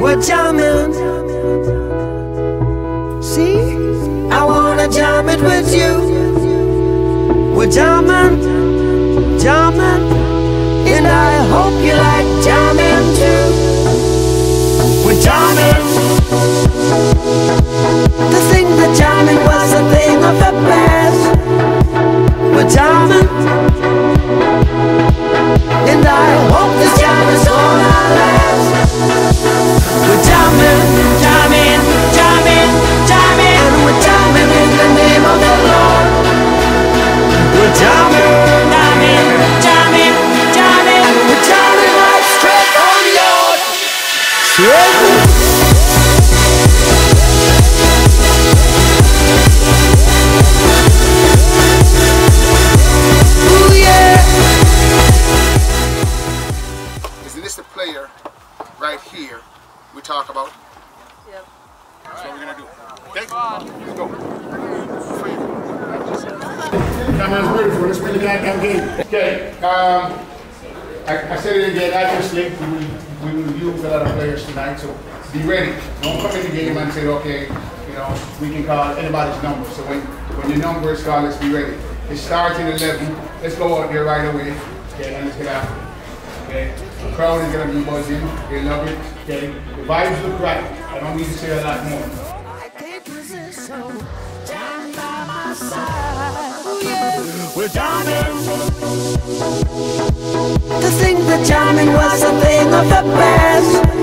jamming. See, I wanna jam it with you. We're jamming, jamming, and I hope you like jamming too. We're jamming. To think that jamming was a thing of the past. We're jamming, Okay, um, I, I said it again, obviously, we will, we use a lot of players tonight, so be ready. Don't come in the game and say, okay, you know, we can call anybody's number. So when, when your number is called, let's be ready. It starts in 11. Let's go out there right away. Okay, and let's get after it. Okay, the crowd is gonna be buzzing. They love it. Okay, the vibes look right. I don't need to say a lot more. We're jamming. To jamming was a thing of the past.